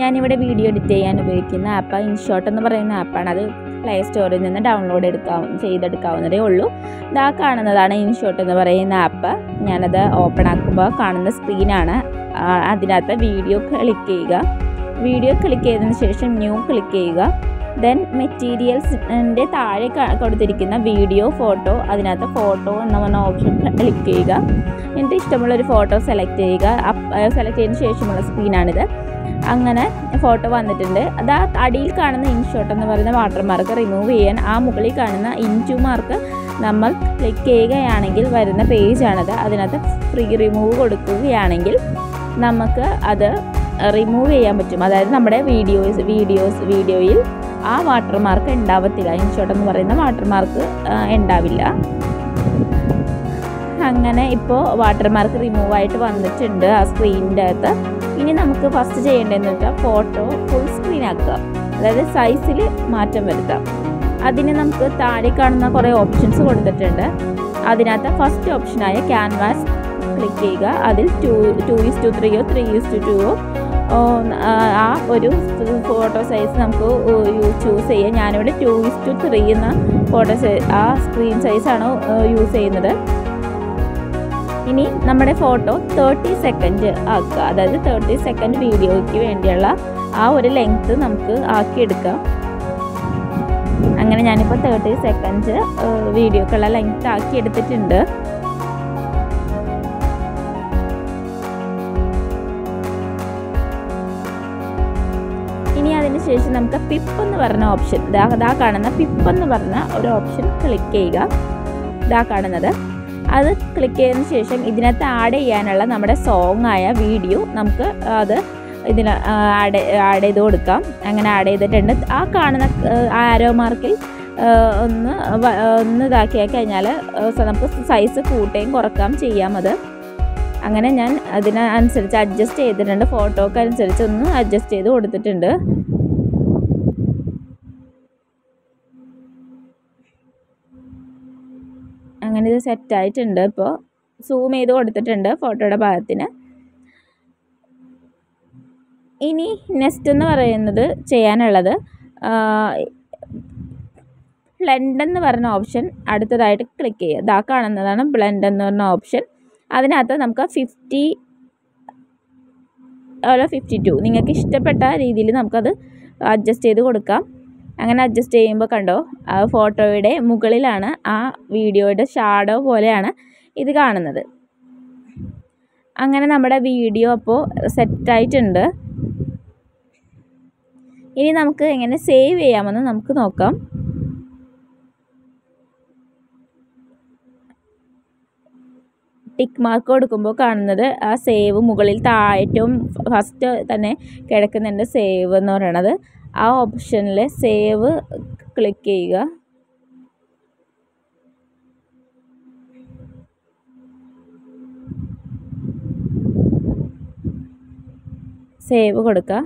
ഞാനിവിടെ video edit ചെയ്യാൻ ഉപയോഗിക്കുന്ന ആപ്പ് ഇൻഷോട്ട് എന്ന് പറയുന്ന ആപ്പാണ് അത് പ്ലേ സ്റ്റോറിൽ നിന്ന് ഡൗൺലോഡ് എടുക്കാവുന്ന ചെയ്തെടുക്കാവുന്നതേ ഉള്ളൂ. ഇതാ കാണുന്നതാണ് ഇൻഷോട്ട് എന്ന് പറയുന്ന ആപ്പ് ഞാനത് ഓപ്പൺ ആക്കുമ്പോൾ കാണുന്ന സ്ക്രീനാണ് അതിനകത്ത് വീഡിയോ ക്ലിക്ക് ചെയ്യുക. വീഡിയോ ക്ലിക്ക് ചെയ്തതിന് ശേഷം ന്യൂ ക്ലിക്ക് ചെയ്യുക. ദെൻ മെറ്റീരിയൽസിന്റെ താഴെ കൊടുത്തിരിക്കുന്ന വീഡിയോ ഫോട്ടോ അതിനകത്ത് ഫോട്ടോ എന്ന് പറഞ്ഞ ഓപ്ഷൻ ക്ലിക്ക് ചെയ്യുക. എന്നിട്ട് ഇഷ്ടമുള്ള ഒരു ഫോട്ടോ സെലക്ട് ചെയ്യുക. സെലക്ട് ചെയ്തതിന് ശേഷമുള്ള സ്ക്രീനാണിത് അങ്ങനെ ഫോട്ടോ വന്നിട്ടുണ്ട്. അത് ആ അടിയിൽ കാണുന്ന ഇൻഷോട്ട് എന്ന് പറയുന്ന വാട്ടർമാർക്ക് റിമൂവ് ചെയ്യാൻ ആ മുകളിൽ കാണുന്ന ഇന്റു മാർക്ക് നമ്മൾ ക്ലിക്ക് ചെയ്യുകയാണെങ്കിൽ വരുന്ന പേജാണത് അതിനകത്ത് ഫ്രീ റിമൂവ് കൊടുക്കുകയാണെങ്കിൽ നമുക്ക് അത് റിമൂവ് ചെയ്യാൻ പറ്റും. അതായത് നമ്മുടെ വീഡിയോസ് വീഡിയോസ് വീഡിയോയിൽ ആ വാട്ടർമാർക്ക് ഉണ്ടാവത്തില്ല. ഇൻഷോട്ട് എന്ന് പറയുന്ന വാട്ടർമാർക്ക് ഉണ്ടാവില്ല. അങ്ങനെ ഇപ്പോൾ വാട്ടർമാർക്ക് റിമൂവ് ആയിട്ട് വന്നിട്ടുണ്ട് ആ സ്ക്രീനിന്റെ അകത്ത്. ഇനി നമുക്ക് ഫസ്റ്റ് ചെയ്യേണ്ടതെന്ന് വെച്ചാൽ ഫോട്ടോ ഫുൾ സ്ക്രീൻ ആക്കുക. അതായത് സൈസിൽ മാറ്റം വരുത്താം അതിന് നമുക്ക് താഴെ കാണുന്ന കുറേ ഓപ്ഷൻസ് കൊടുത്തിട്ടുണ്ട്. അതിനകത്ത് ഫസ്റ്റ് ഓപ്ഷനായ ക്യാൻവാസ് ക്ലിക്ക് ചെയ്യുക. അതിൽ ടു ടു ഈസ് ടു ത്രീയോ ത്രീ ഈസ് ടു ടുവോ ആ ഒരു ഫോട്ടോ സൈസ് നമുക്ക് ചൂസ് ചെയ്യാം. ഞാനിവിടെ ടു ഇസ് ടു ത്രീ എന്ന ഫോട്ടോ ആ സ്ക്രീൻ സൈസാണ് യൂസ് ചെയ്യുന്നത്. ഇനി നമ്മുടെ ഫോട്ടോ തേർട്ടി സെക്കൻഡ് ആക്കുക. അതായത് തേർട്ടി സെക്കൻഡ് വീഡിയോയ്ക്ക് വേണ്ടിയുള്ള ആ ഒരു ലെങ്ത്ത് നമുക്ക് ആക്കിയെടുക്കാം. അങ്ങനെ ഞാനിപ്പോൾ തേർട്ടി സെക്കൻഡ് വീഡിയോക്കുള്ള ലെങ്ത്ത് ആക്കി എടുത്തിട്ടുണ്ട് ശേഷം നമുക്ക് പിപ്പ് എന്ന് പറഞ്ഞ ഓപ്ഷൻ ഇതാ ഇതാ കാണുന്ന പിപ്പ് എന്ന് പറഞ്ഞ ഒരു ഓപ്ഷൻ ക്ലിക്ക് ചെയ്യുക. ഇതാ കാണുന്നത്. അത് ക്ലിക്ക് ചെയ്തതിന് ശേഷം ഇതിനകത്ത് ആഡ് ചെയ്യാനുള്ള നമ്മുടെ സോങ് ആയ വീഡിയോ നമുക്ക് അത് ഇതിന് ആഡ് ആഡ് ചെയ്ത് കൊടുക്കാം. അങ്ങനെ ആഡ് ചെയ്തിട്ടുണ്ട്. ആ കാണുന്ന ആരോ മാർക്കിൽ ഒന്ന് ഒന്ന് ഇതാക്കി കഴിഞ്ഞാൽ നമുക്ക് സൈസ് കൂട്ടുകയും കുറക്കാം ചെയ്യാം അത്. അങ്ങനെ ഞാൻ അതിനനുസരിച്ച് അഡ്ജസ്റ്റ് ചെയ്തിട്ടുണ്ട്. ഫോട്ടോക്ക് അനുസരിച്ച് ഒന്ന് അഡ്ജസ്റ്റ് ചെയ്ത് കൊടുത്തിട്ടുണ്ട്. അങ്ങനെ ഇത് സെറ്റായിട്ടുണ്ട് ഇപ്പോൾ സൂം ചെയ്ത് കൊടുത്തിട്ടുണ്ട് ഫോട്ടോയുടെ ഭാഗത്തിന്. ഇനി നെക്സ്റ്റ് എന്ന് പറയുന്നത് ചെയ്യാനുള്ളത് ബ്ലെൻഡ് എന്ന് പറഞ്ഞ ഓപ്ഷൻ അടുത്തതായിട്ട് ക്ലിക്ക് ചെയ്യുക. ഇതാ കാണുന്നതാണ് ബ്ലെൻഡ് എന്ന് പറഞ്ഞ ഓപ്ഷൻ അതിനകത്ത് നമുക്ക് ഫിഫ്റ്റി അതുപോലെ ഫിഫ്റ്റി ടു നിങ്ങൾക്ക് ഇഷ്ടപ്പെട്ട രീതിയിൽ നമുക്കത് അഡ്ജസ്റ്റ് ചെയ്ത് കൊടുക്കാം. അങ്ങനെ അഡ്ജസ്റ്റ് ചെയ്യുമ്പോൾ കണ്ടോ ആ ഫോട്ടോയുടെ മുകളിലാണ് ആ വീഡിയോയുടെ ഷാഡോ പോലെയാണ് ഇത് കാണുന്നത്. അങ്ങനെ നമ്മുടെ വീഡിയോ അപ്പോൾ സെറ്റായിട്ടുണ്ട് ഇനി നമുക്ക് എങ്ങനെ സേവ് ചെയ്യാമെന്ന് നമുക്ക് നോക്കാം. ടിക്ക് മാർക്ക് കൊടുക്കുമ്പോൾ കാണുന്നത് ആ സേവ് മുകളിൽ താ ഏറ്റവും ഫസ്റ്റ് തന്നെ കിടക്കുന്നുണ്ട് സേവ് എന്ന് പറയണത്. ആ ഓപ്ഷനിൽ സേവ് ക്ലിക്ക് ചെയ്യുക. സേവ് കൊടുക്കുക.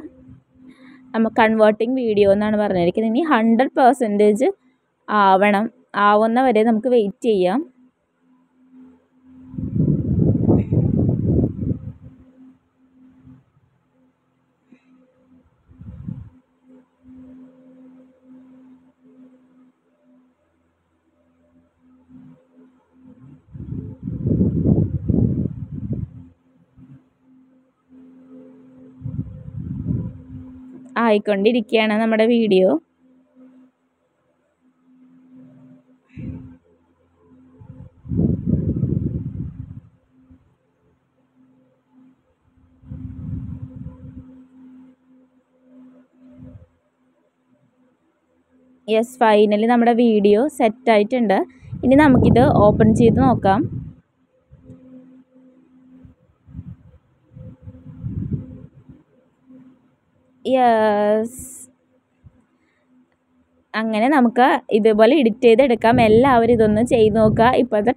നമ്മൾ കൺവേർട്ടിങ് വീഡിയോ എന്നാണ് പറഞ്ഞിരിക്കുന്നത്. ഇനി ഹൺഡ്രഡ് പെർസെന്റേജ് ആവണം. ആവുന്ന വരെ നമുക്ക് വെയിറ്റ് ചെയ്യാം. ആയിക്കൊണ്ടിരിക്കുകയാണ് നമ്മുടെ വീഡിയോ. യെസ് ഫൈനലി നമ്മുടെ വീഡിയോ സെറ്റായിട്ടുണ്ട് ഇനി നമുക്കിത് ഓപ്പൺ ചെയ്ത് നോക്കാം. യെസ് അങ്ങനെ നമുക്ക് ഇതുപോലെ എഡിറ്റ് ചെയ്തെടുക്കാം. എല്ലാവരും ഇതൊന്ന് ചെയ്ത് നോക്കുക. ഇപ്പോഴത്തെ